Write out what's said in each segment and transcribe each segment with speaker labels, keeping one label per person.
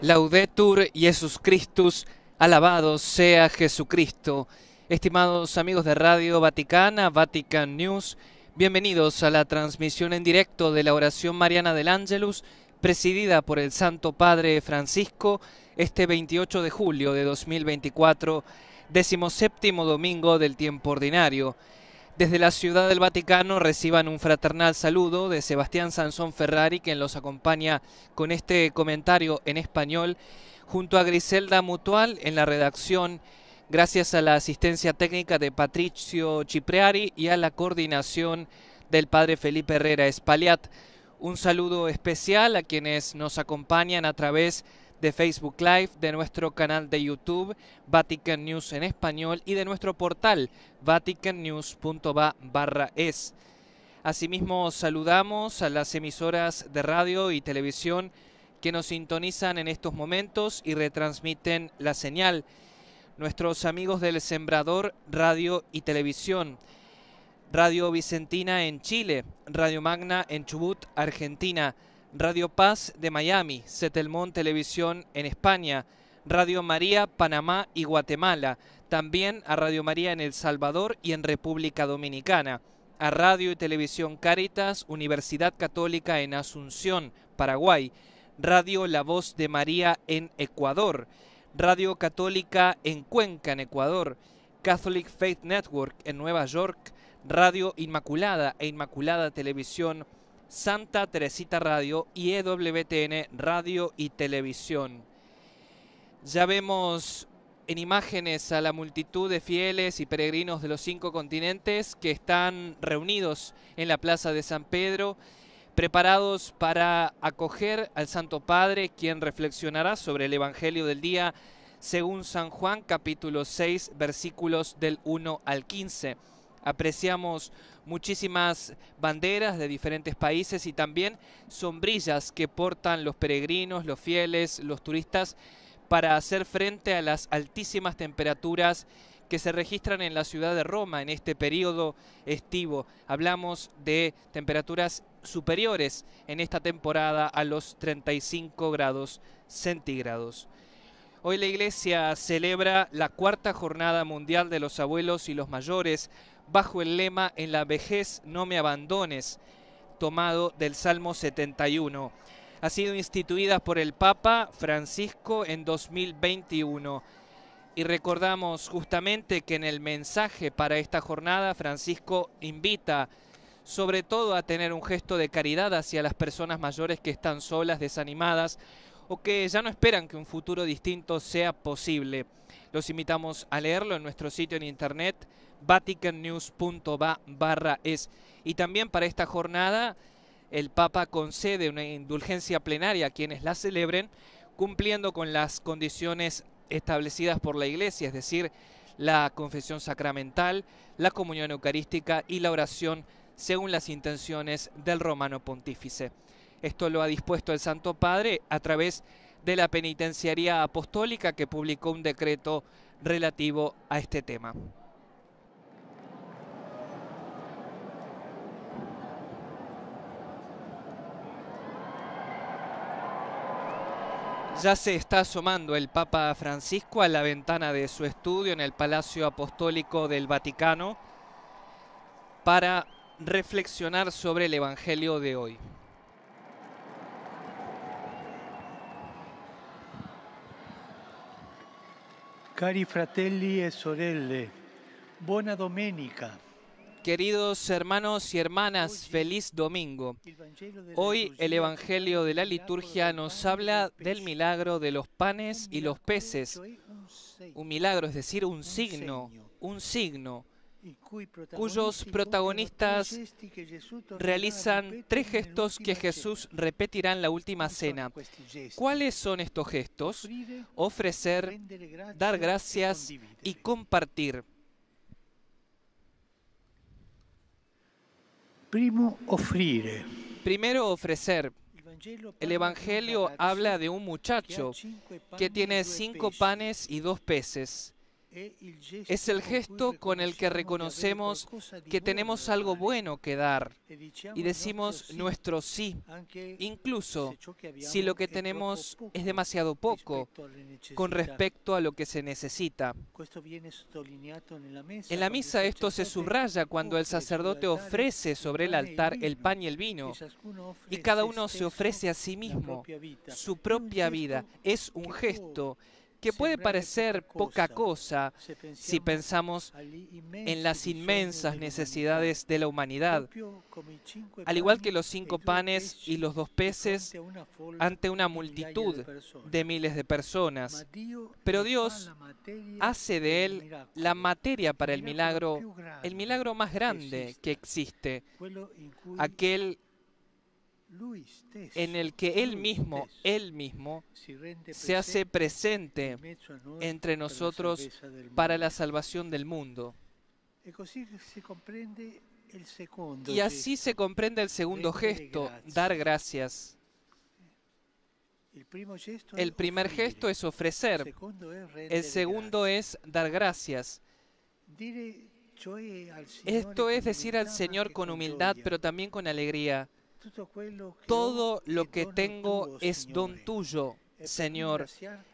Speaker 1: Laudetur Jesus Christus, alabado sea Jesucristo. Estimados amigos de Radio Vaticana, Vatican News, bienvenidos a la transmisión en directo de la oración mariana del Ángelus, presidida por el Santo Padre Francisco, este 28 de julio de 2024, decimoséptimo domingo del tiempo ordinario. Desde la Ciudad del Vaticano reciban un fraternal saludo de Sebastián Sansón Ferrari, quien los acompaña con este comentario en español, junto a Griselda Mutual en la redacción, gracias a la asistencia técnica de Patricio Cipriari y a la coordinación del padre Felipe Herrera Espaliat. Un saludo especial a quienes nos acompañan a través de Facebook Live, de nuestro canal de YouTube Vatican News en español y de nuestro portal vaticannews.va barra es. Asimismo saludamos a las emisoras de radio y televisión que nos sintonizan en estos momentos y retransmiten la señal. Nuestros amigos del Sembrador Radio y Televisión, Radio Vicentina en Chile, Radio Magna en Chubut, Argentina, Radio Paz de Miami, Setelmón Televisión en España, Radio María Panamá y Guatemala, también a Radio María en El Salvador y en República Dominicana, a Radio y Televisión Cáritas, Universidad Católica en Asunción, Paraguay, Radio La Voz de María en Ecuador, Radio Católica en Cuenca, en Ecuador, Catholic Faith Network en Nueva York, Radio Inmaculada e Inmaculada Televisión Santa Teresita Radio y EWTN Radio y Televisión. Ya vemos en imágenes a la multitud de fieles y peregrinos de los cinco continentes que están reunidos en la Plaza de San Pedro, preparados para acoger al Santo Padre, quien reflexionará sobre el Evangelio del día según San Juan capítulo 6 versículos del 1 al 15 apreciamos muchísimas banderas de diferentes países y también sombrillas que portan los peregrinos, los fieles, los turistas para hacer frente a las altísimas temperaturas que se registran en la ciudad de Roma en este periodo estivo. Hablamos de temperaturas superiores en esta temporada a los 35 grados centígrados. Hoy la Iglesia celebra la cuarta jornada mundial de los abuelos y los mayores, bajo el lema En la vejez no me abandones, tomado del Salmo 71. Ha sido instituida por el Papa Francisco en 2021. Y recordamos justamente que en el mensaje para esta jornada Francisco invita sobre todo a tener un gesto de caridad hacia las personas mayores que están solas, desanimadas o que ya no esperan que un futuro distinto sea posible. Los invitamos a leerlo en nuestro sitio en internet vaticannews.va barra es. Y también para esta jornada el Papa concede una indulgencia plenaria a quienes la celebren, cumpliendo con las condiciones establecidas por la Iglesia, es decir, la confesión sacramental, la comunión eucarística y la oración según las intenciones del romano pontífice. Esto lo ha dispuesto el Santo Padre a través de la penitenciaría apostólica que publicó un decreto relativo a este tema. Ya se está asomando el Papa Francisco a la ventana de su estudio en el Palacio Apostólico del Vaticano para reflexionar sobre el Evangelio de hoy.
Speaker 2: Cari fratelli e sorelle, buona domenica.
Speaker 1: Queridos hermanos y hermanas, feliz domingo. Hoy el Evangelio de la liturgia nos habla del milagro de los panes y los peces. Un milagro, es decir, un signo, un signo cuyos protagonistas realizan tres gestos que Jesús repetirá en la última cena. ¿Cuáles son estos gestos? Ofrecer, dar gracias y compartir. Primero ofrecer. El Evangelio habla de un muchacho que tiene cinco panes y dos peces. Es el gesto con el que reconocemos que tenemos algo bueno que dar y decimos nuestro sí, incluso si lo que tenemos es demasiado poco con respecto a lo que se necesita. En la misa esto se subraya cuando el sacerdote ofrece sobre el altar el pan y el vino y cada uno se ofrece a sí mismo su propia vida. Es un gesto que puede parecer poca cosa si pensamos en las inmensas necesidades de la humanidad, al igual que los cinco panes y los dos peces ante una multitud de miles de personas. Pero Dios hace de él la materia para el milagro, el milagro más grande que existe, aquel en el que Él mismo, Él mismo, se hace presente entre nosotros para la salvación del mundo. Y así se comprende el segundo gesto, dar gracias. El primer gesto es ofrecer, el segundo es dar gracias. Esto es decir al Señor con humildad, pero también con alegría. Todo lo que tengo es don tuyo, Señor,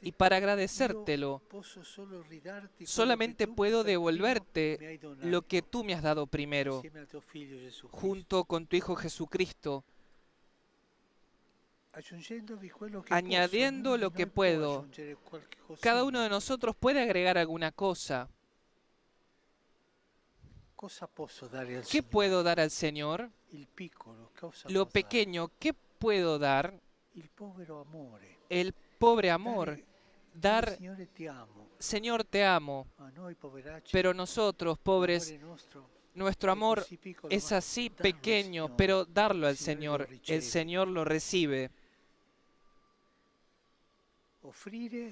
Speaker 1: y para agradecértelo, solamente puedo devolverte lo que tú me has dado primero, junto con tu Hijo Jesucristo, añadiendo lo que puedo. Cada uno de nosotros puede agregar alguna cosa. ¿Qué puedo dar al Señor? Lo pequeño, ¿qué puedo dar? El pobre amor. Dar, Señor, te amo. Pero nosotros, pobres, nuestro amor es así pequeño, pero darlo al Señor, el Señor lo recibe.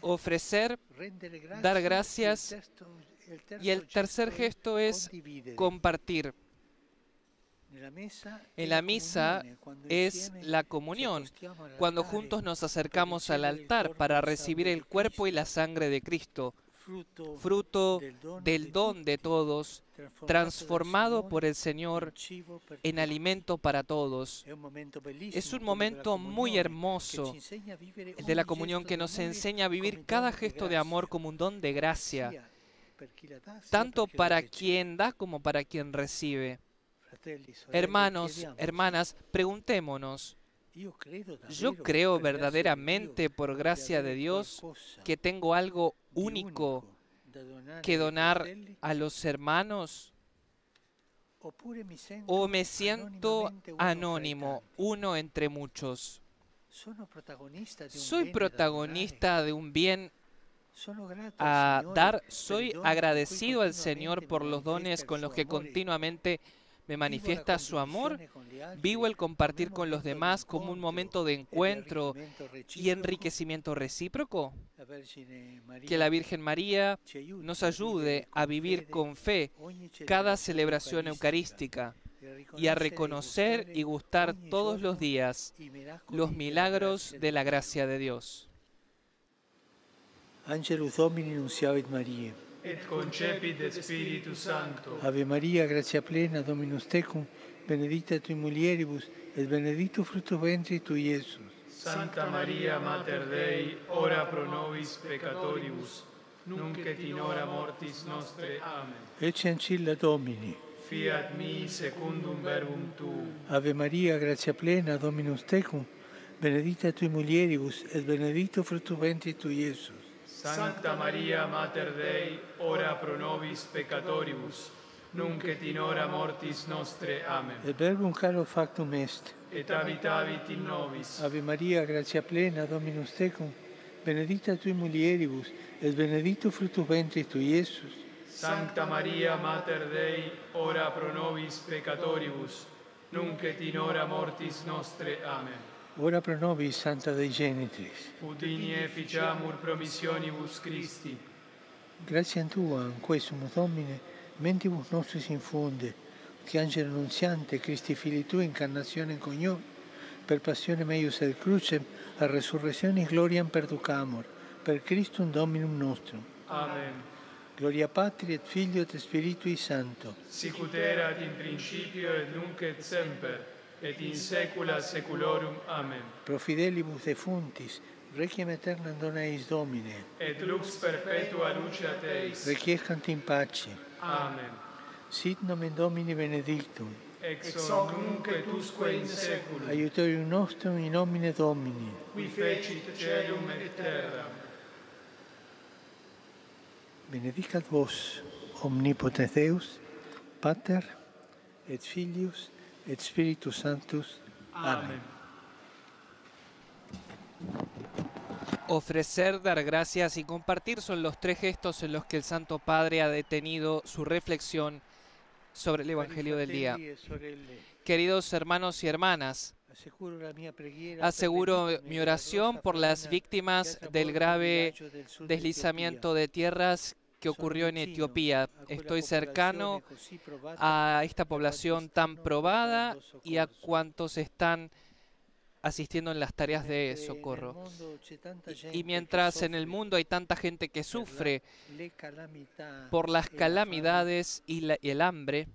Speaker 1: Ofrecer, dar gracias y el tercer gesto es compartir. En la misa es la comunión, cuando juntos nos acercamos al altar para recibir el cuerpo y la sangre de Cristo, fruto del don de todos, transformado por el Señor en alimento para todos. Es un momento muy hermoso. de la comunión que nos enseña a vivir cada gesto de amor como un don de gracia tanto para quien da como para quien recibe. Hermanos, hermanas, preguntémonos, yo creo verdaderamente por gracia de Dios que tengo algo único que donar a los hermanos o me siento anónimo, uno entre muchos. Soy protagonista de un bien a dar, soy agradecido al Señor por los dones con los que continuamente me manifiesta su amor. Vivo el compartir con los demás como un momento de encuentro y enriquecimiento recíproco. Que la Virgen María nos ayude a vivir con fe cada celebración eucarística y a reconocer y gustar todos los días los milagros de la gracia de Dios.
Speaker 2: Angelus Domini nunciavit Mariae.
Speaker 3: Et concepit de Spiritus Sancto.
Speaker 2: Ave Maria, gratia plena, Dominus tecum, benedicta tu mulieribus, et benedictus fructus ventris tui, Iesus.
Speaker 3: Sancta Maria, Mater Dei, ora pro nobis peccatoribus, nunc et in hora mortis nostre. Amen.
Speaker 2: Ecce ancilla Domini.
Speaker 3: Fiat mi secundum verbum tuum.
Speaker 2: Ave Maria, gratia plena, Dominus tecum, benedicta tu mulieribus, et benedictus fructus ventris tui, Iesus.
Speaker 3: Sancta Maria, Mater Dei, ora pro nobis peccatoribus, nunc et in hora mortis nostre. Amen.
Speaker 2: Et verbum caro factum est.
Speaker 3: Et habitavit in nobis.
Speaker 2: Ave Maria, gratia plena, Dominus tecum, benedicta tui mulieribus, et benedictus fructus ventris tui, Iesus.
Speaker 3: Sancta Maria, Mater Dei, ora pro nobis peccatoribus, nunc et in hora mortis nostre. Amen.
Speaker 2: Ora pro nobis, Santa Dei Genitris.
Speaker 3: Ut in efficiamur promissionibus Christi.
Speaker 2: Grazie a Tua, in quesum Domine, mentibus nostris infunde, che angelo annunziante, Christi Fili Tui, incarnazione cogno, per passione meius et crucem, a resurrectionis gloriam perducamur, per Christum Dominum nostrum.
Speaker 3: Amen.
Speaker 2: Gloria Patri et Filio et Spiritui Sancto.
Speaker 3: Sicut erat in principio et nunc et semper, et in saecula saeculorum. Amen.
Speaker 2: Pro fidelibus defuntis, requiem aeternam dona eis Domine.
Speaker 3: Et lux perpetua lucia Teis.
Speaker 2: Requiescant in pace.
Speaker 3: Amen.
Speaker 2: Sit nomen Domini benedictum.
Speaker 3: Ex hoc nunc et usque in saeculum.
Speaker 2: Aiutorium nostrum in nomine Domini.
Speaker 3: Qui fecit celum et terram.
Speaker 2: Benedicat vos, omnipotens Deus, Pater et Filius et Spiritus Sanctus.
Speaker 3: Amen.
Speaker 1: Ofrecer, dar gracias y compartir son los tres gestos en los que el Santo Padre ha detenido su reflexión sobre el Evangelio del día. Queridos hermanos y hermanas,
Speaker 2: Aseguro
Speaker 1: mi oración por las víctimas del grave deslizamiento de tierras que ocurrió en Etiopía. Estoy cercano a esta población tan probada y a cuantos están asistiendo en las tareas de socorro. Y mientras en el mundo hay tanta gente que sufre por las
Speaker 2: la
Speaker 1: calamidades y, la- y el hambre,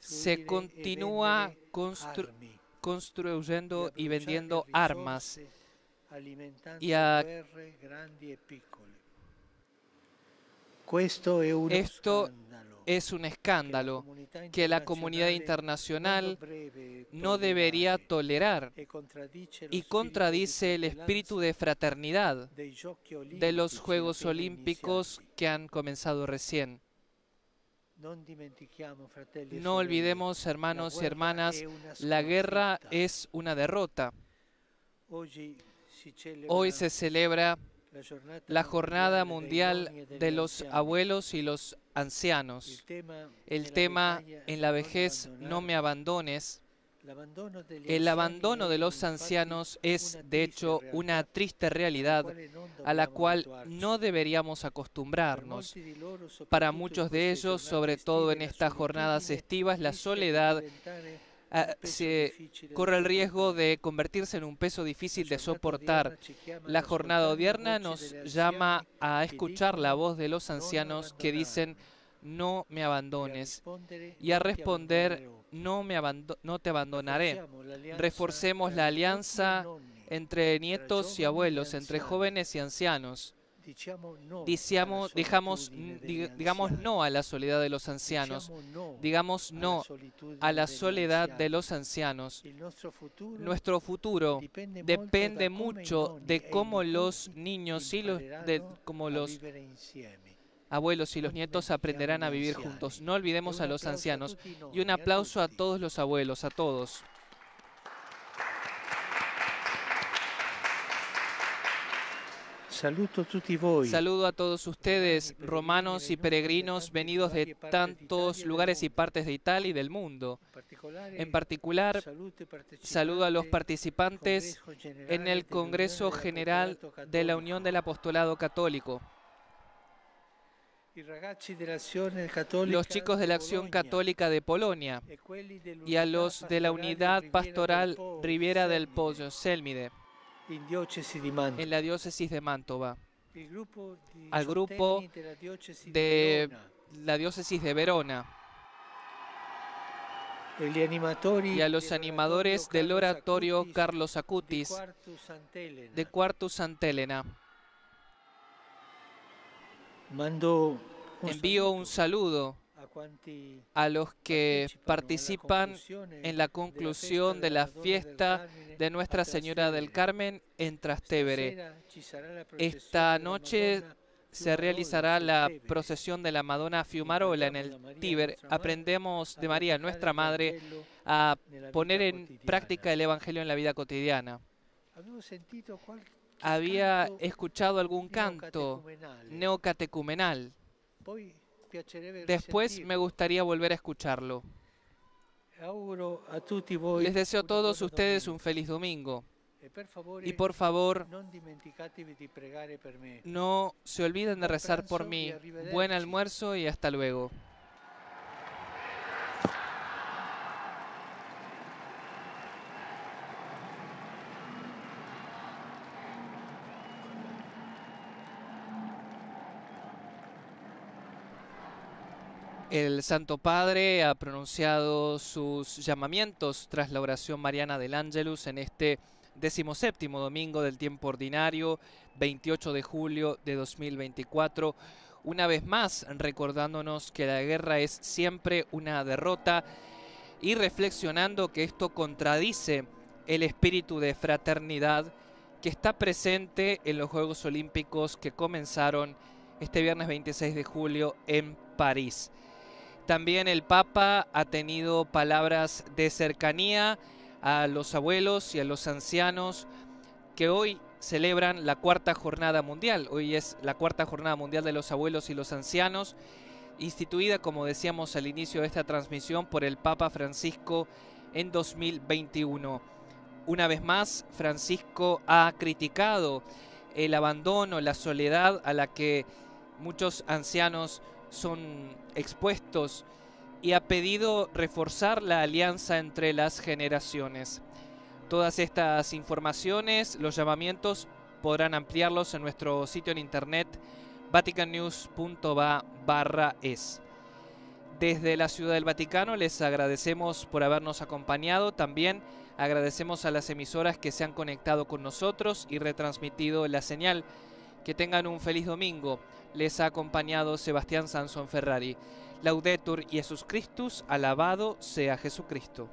Speaker 1: se continúa constru- construyendo y vendiendo armas. y a- Esto Es un escándalo que la comunidad internacional no debería tolerar y contradice el espíritu de fraternidad de los Juegos Olímpicos que han comenzado recién. No olvidemos, hermanos y hermanas, la guerra es una derrota. Hoy se celebra la Jornada Mundial de los Abuelos y los Ancianos. El tema en la vejez no me abandones. El abandono de los ancianos es, de hecho, una triste realidad a la cual no deberíamos acostumbrarnos. Para muchos de ellos, sobre todo en estas jornadas estivas, la soledad ah, se corre el riesgo de convertirse en un peso difícil de soportar. La jornada odierna nos llama a escuchar la voz de los ancianos que dicen no me abandones y a responder no, me abando- no te abandonaré. Reforcemos la alianza entre nietos y abuelos, entre jóvenes y ancianos. Diciamo- dejamos, di- digamos no a la soledad de los ancianos. Digamos no a la soledad de los ancianos. Nuestro futuro depende mucho de cómo los niños y los, de cómo los abuelos y los nietos aprenderán a vivir juntos. No olvidemos a los ancianos. Y un aplauso a todos los abuelos, a todos. Saludo a todos ustedes, romanos y peregrinos venidos de tantos lugares y partes de Italia y del mundo. En particular, saludo a los participantes en el Congreso General de la Unión del Apostolado Católico. Los chicos de la Acción Católica de Polonia y a los de la Unidad Pastoral Riviera del Pollo, Selmide, en la diócesis de Mantova, al grupo de la diócesis de Verona. y a los animadores del oratorio Carlos Acutis de Cuartu Sant'Elena. Envío un saludo a los que participan en la conclusión de la fiesta de Nuestra Señora del Carmen en Trastevere. Esta noche se realizará la procesión de la Madonna Fiumarola en el Tíber. Aprendemos de María, nuestra Madre, a poner en práctica el Evangelio en la vida cotidiana. Había escuchado algún canto neocatecumenal. Después me gustaría volver a escucharlo. Les deseo a todos ustedes un feliz domingo. Y por favor, no se olviden de rezar por mí. Buen almuerzo y hasta luego. El Santo Padre ha pronunciado sus llamamientos tras la oración mariana del Ángelus en este decimoséptimo domingo del tiempo ordinario, 28 de julio de 2024. Una vez más recordándonos que la guerra es siempre una derrota y reflexionando que esto contradice el espíritu de fraternidad que está presente en los Juegos Olímpicos que comenzaron este viernes 26 de julio en París. También el Papa ha tenido palabras de cercanía a los abuelos y a los ancianos que hoy celebran la cuarta jornada mundial. Hoy es la cuarta jornada mundial de los abuelos y los ancianos, instituida, como decíamos al inicio de esta transmisión, por el Papa Francisco en 2021. Una vez más, Francisco ha criticado el abandono, la soledad a la que muchos ancianos son expuestos y ha pedido reforzar la alianza entre las generaciones. Todas estas informaciones, los llamamientos, podrán ampliarlos en nuestro sitio en internet vaticannews.va barra es. Desde la Ciudad del Vaticano les agradecemos por habernos acompañado. También agradecemos a las emisoras que se han conectado con nosotros y retransmitido la señal. Que tengan un feliz domingo. Les ha acompañado Sebastián Sanson Ferrari. Laudetur Jesus Christus, alabado sea Jesucristo.